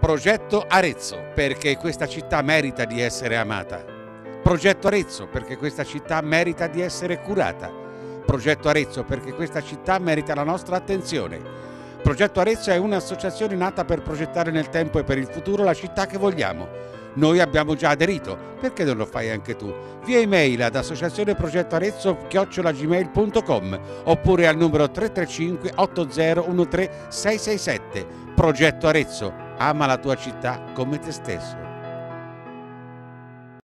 Progetto Arezzo, perché questa città merita di essere amata. Progetto Arezzo, perché questa città merita di essere curata. Progetto Arezzo, perché questa città merita la nostra attenzione. Progetto Arezzo è un'associazione nata per progettare nel tempo e per il futuro la città che vogliamo. Noi abbiamo già aderito, perché non lo fai anche tu? Via email ad associazioneprogettoarezzo.gmail.com oppure al numero 335 8013 667. Progetto Arezzo, ama la tua città come te stesso.